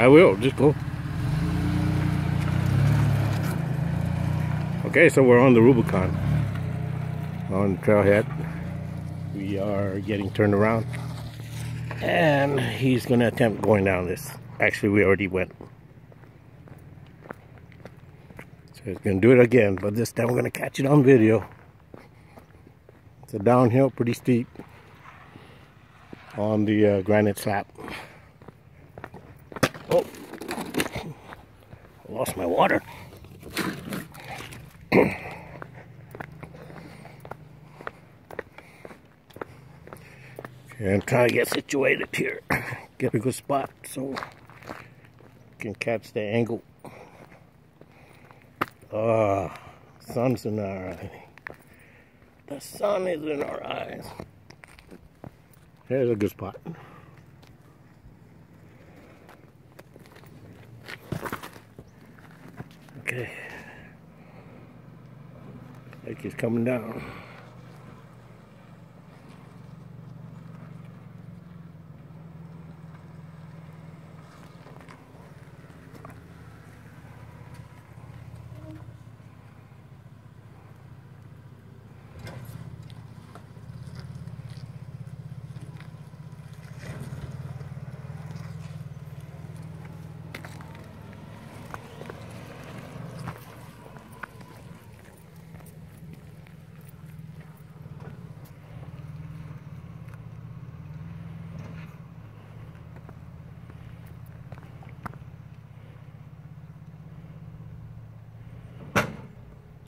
I will, just go. Okay, so we're on the Rubicon. On the trailhead. We are getting turned around. And he's to attempt going down this. Actually, we already went. So he's to do it again, but this time we're to catch it on video. It's a downhill, pretty steep on the uh, granite slab. Lost my water. I'm trying to get situated here. Get a good spot so I can catch the angle. Ah, uh, sun's in our eye. The sun is in our eyes. There's a good spot. Okay. Like he's coming down.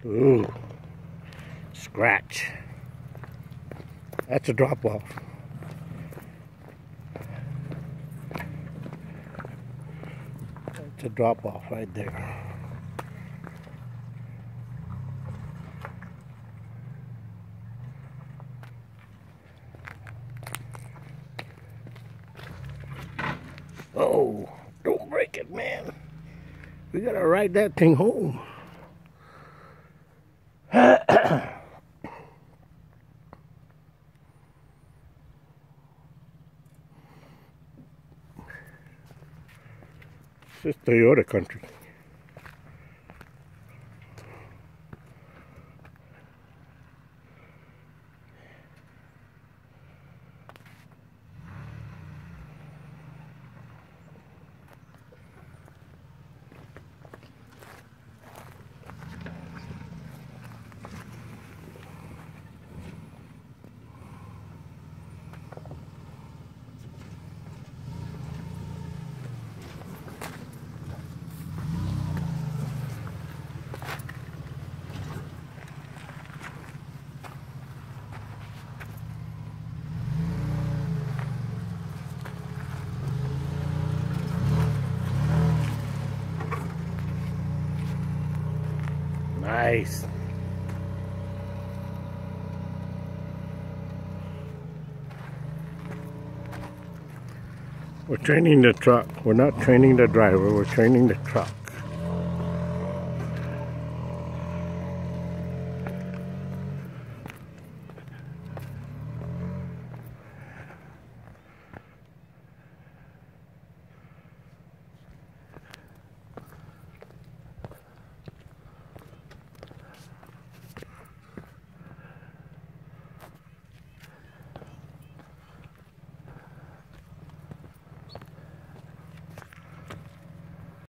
Ooh, scratch. That's a drop off. That's a drop off right there. Oh, don't break it, man. We gotta ride that thing home. Is Toyota country. Nice. We're training the truck. We're not training the driver, we're training the truck.